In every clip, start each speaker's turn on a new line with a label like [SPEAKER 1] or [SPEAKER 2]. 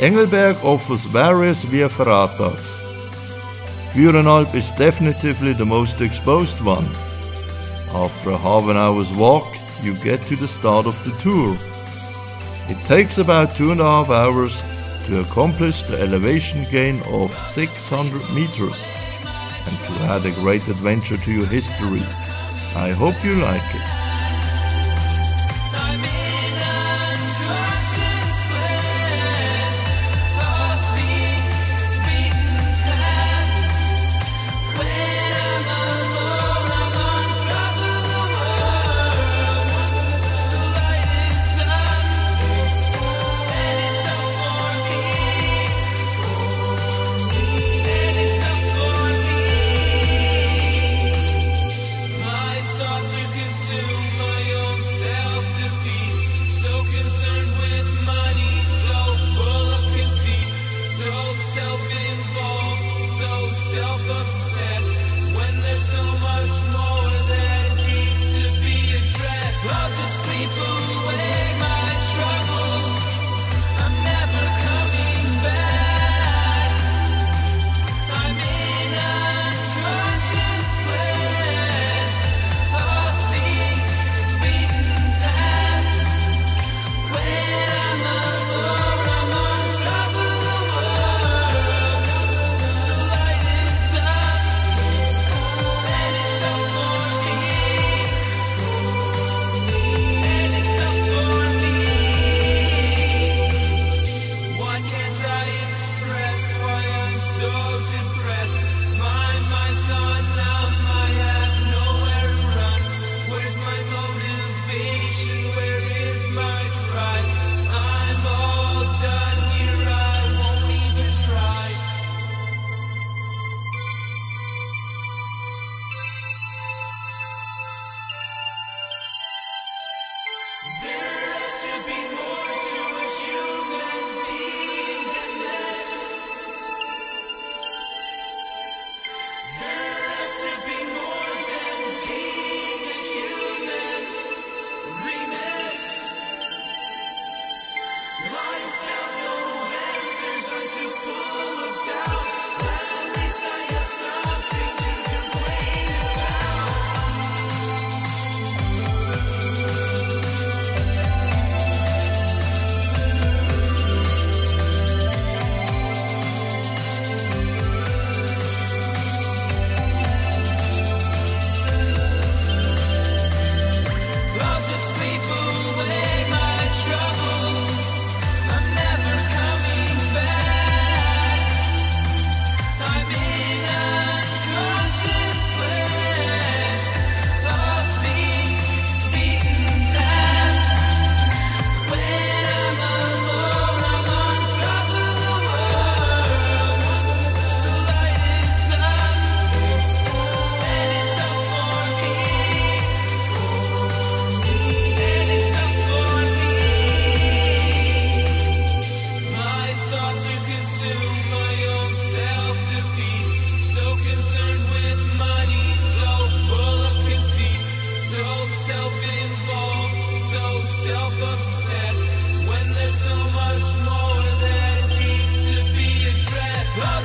[SPEAKER 1] Engelberg offers various via ferratas. Fürenalp is definitely the most exposed one. After a half an hour's walk, you get to the start of the tour. It takes about two and a half hours to accomplish the elevation gain of 600 meters and to add a great adventure to your history. I hope you like it.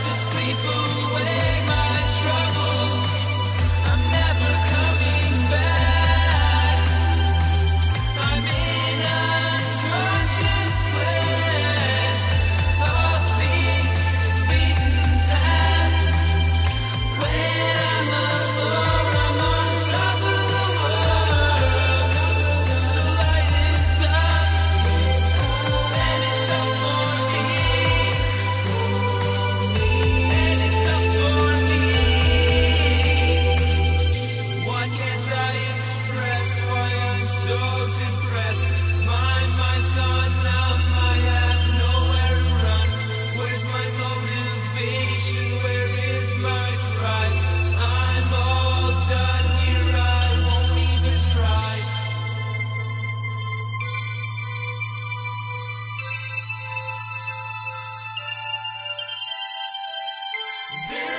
[SPEAKER 2] to sleep Zero.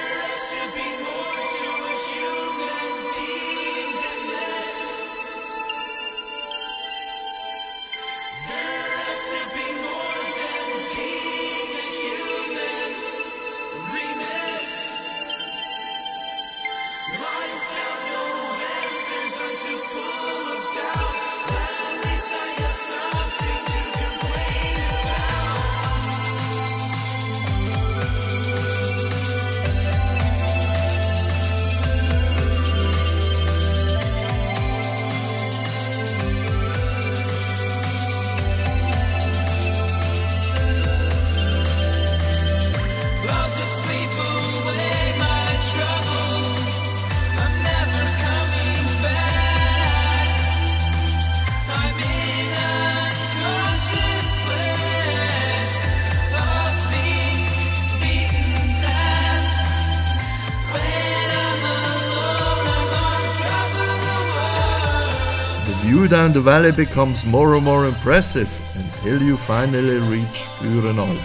[SPEAKER 3] Down the valley becomes more and more impressive until you finally reach Fürenalp.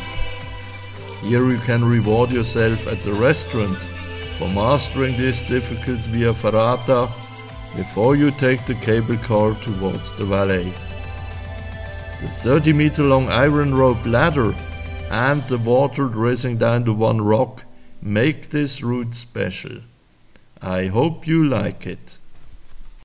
[SPEAKER 3] Here you can reward yourself at the restaurant for mastering this difficult Via Ferrata before you take the cable car towards the valley. The 30 meter long iron rope ladder and the water racing down the one rock make this route special. I hope you like it.